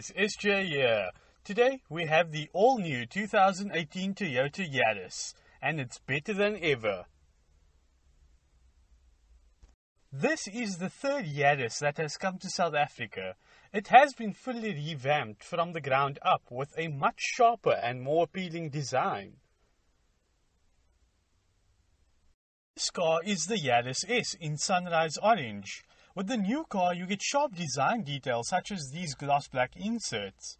guys, SJ here. Today we have the all-new 2018 Toyota Yaris, and it's better than ever. This is the third Yaris that has come to South Africa. It has been fully revamped from the ground up with a much sharper and more appealing design. This car is the Yaris S in sunrise orange. With the new car, you get sharp design details such as these gloss black inserts.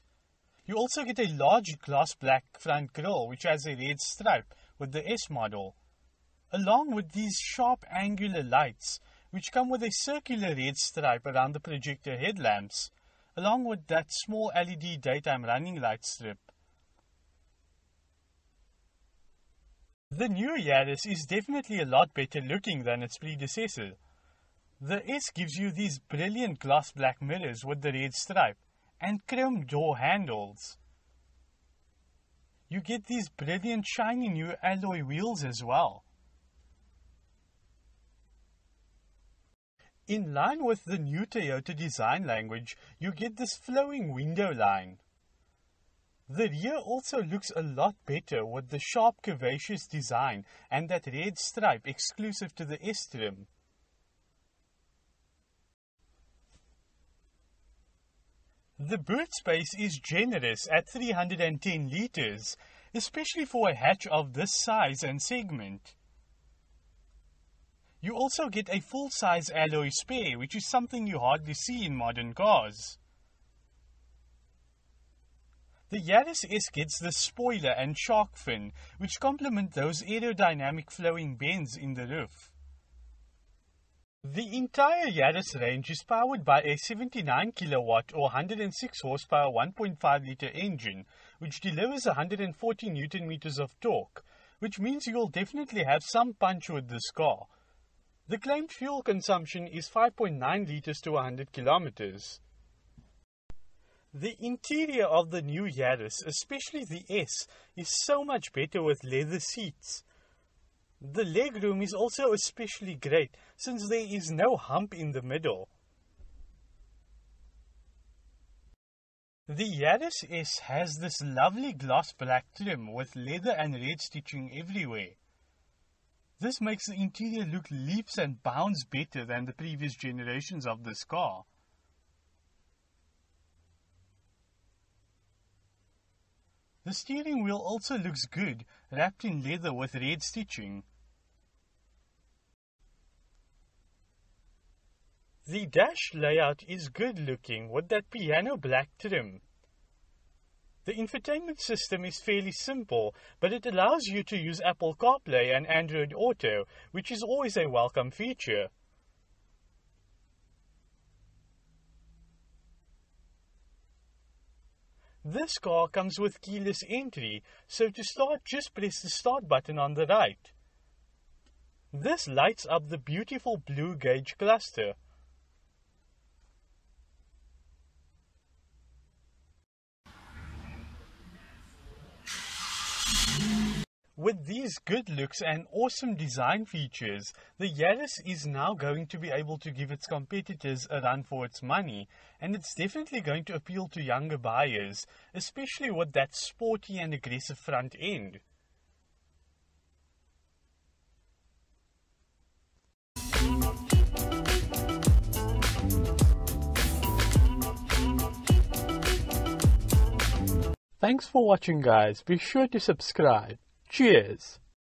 You also get a large gloss black front grille which has a red stripe with the S model, along with these sharp angular lights which come with a circular red stripe around the projector headlamps, along with that small LED daytime running light strip. The new Yaris is definitely a lot better looking than its predecessor. The S gives you these brilliant gloss black mirrors with the red stripe and chrome door handles. You get these brilliant shiny new alloy wheels as well. In line with the new Toyota design language, you get this flowing window line. The rear also looks a lot better with the sharp curvaceous design and that red stripe exclusive to the S trim. The boot space is generous at 310 litres, especially for a hatch of this size and segment. You also get a full-size alloy spare, which is something you hardly see in modern cars. The Yaris S gets the spoiler and shark fin, which complement those aerodynamic flowing bends in the roof. The entire Yaris range is powered by a 79 kilowatt or 106 horsepower 1.5 litre engine, which delivers 140 newton meters of torque, which means you'll definitely have some punch with this car. The claimed fuel consumption is 5.9 liters to 100 kilometers. The interior of the new Yaris, especially the S, is so much better with leather seats. The legroom is also especially great since there is no hump in the middle. The Yaris S has this lovely gloss black trim with leather and red stitching everywhere. This makes the interior look leaps and bounds better than the previous generations of this car. The steering wheel also looks good, wrapped in leather with red stitching. The dash layout is good looking with that piano black trim. The infotainment system is fairly simple, but it allows you to use Apple CarPlay and Android Auto, which is always a welcome feature. This car comes with keyless entry, so to start just press the start button on the right. This lights up the beautiful blue gauge cluster. With these good looks and awesome design features, the Yaris is now going to be able to give its competitors a run for its money, and it's definitely going to appeal to younger buyers, especially with that sporty and aggressive front end. Thanks for watching guys, be sure to subscribe. Cheers!